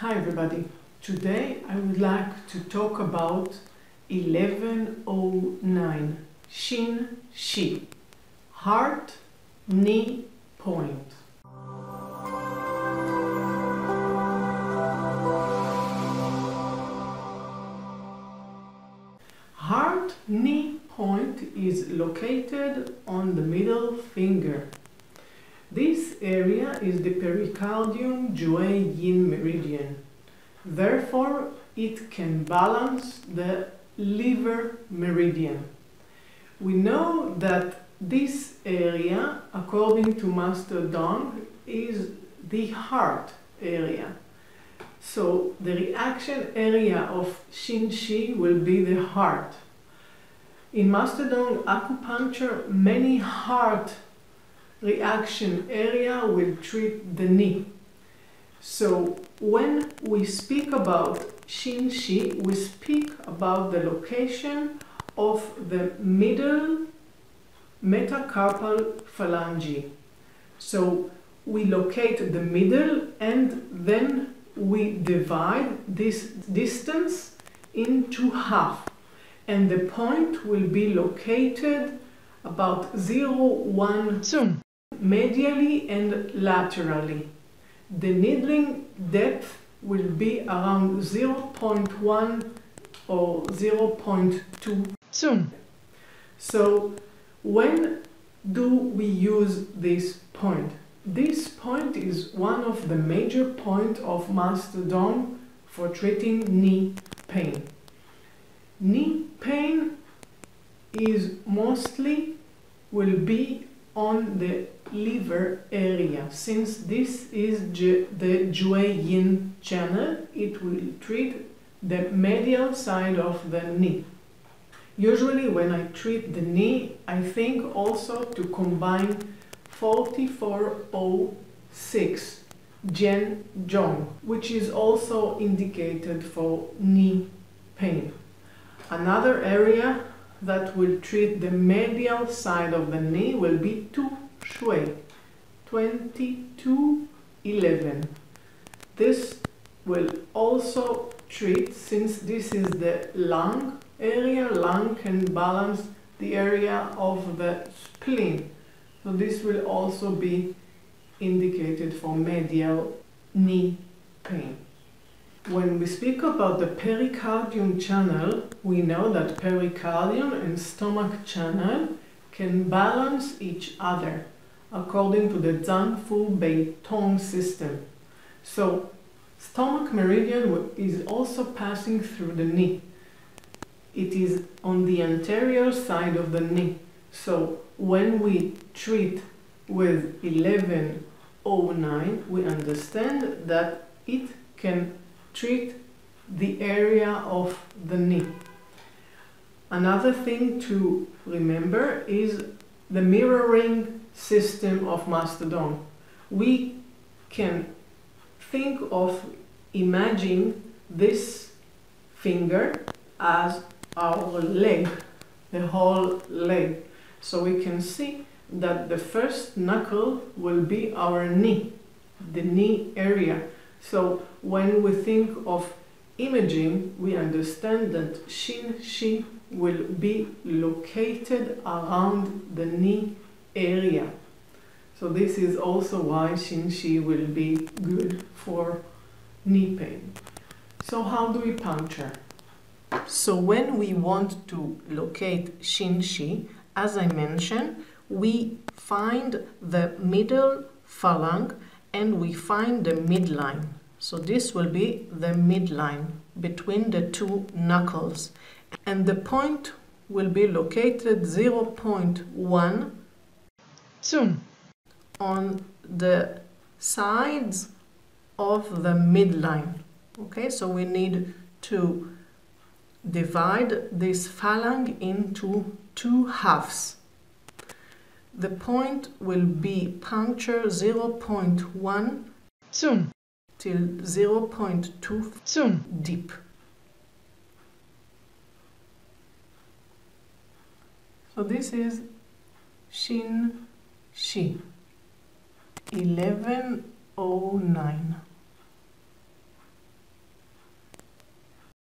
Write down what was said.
Hi everybody. Today I would like to talk about 1109 Xin Xi Heart Knee Point. Heart knee point is located on the middle finger. This area is the pericardium Jue Yin meridian. Therefore, it can balance the liver meridian. We know that this area, according to Master Dong, is the heart area. So the reaction area of Xin Xi will be the heart. In Master Dong acupuncture, many heart reaction area will treat the knee. So when we speak about Xin Xi, we speak about the location of the middle metacarpal phalange. So we locate the middle and then we divide this distance into half and the point will be located about 0, 1 cun. Medially and laterally. The needling depth will be around 0.1 or 0.2. cun. So when do we use this point? This point is one of the major points of Master Dong for treating knee pain. Knee pain is mostly will be on the liver area. Since this is the Jue Yin channel, it will treat the medial side of the knee. Usually when I treat the knee, I think also to combine 4406 Jian Zhong, which is also indicated for knee pain. Another area that will treat the medial side of the knee will be Tu Shui 2211. This will also treat, since this is the lung area, lung can balance the area of the spleen. So this will also be indicated for medial knee pain. When we speak about the pericardium channel, we know that pericardium and stomach channel can balance each other according to the Zang Fu Bie Tong system. So stomach meridian is also passing through the knee. It is on the anterior side of the knee. So when we treat with 1109, we understand that it can treat the area of the knee. Another thing to remember is the mirroring system of Master Dong. We can think of imagining this finger as our leg, the whole leg. So we can see that the first knuckle will be our knee, the knee area. So when we think of imaging, we understand that Xin Xi will be located around the knee area. So this is also why Xin Xi will be good for knee pain. So how do we puncture? So when we want to locate Xin Xi, as I mentioned, we find the middle phalanx and we find the midline. So this will be the midline between the two knuckles. And the point will be located 0.1 cun. on the sides of the midline. Okay, so we need to divide this phalanx into two halves. The point will be puncture 0.1 cun. Till 0.2 cun. deep. So this is Xin Xi 1109.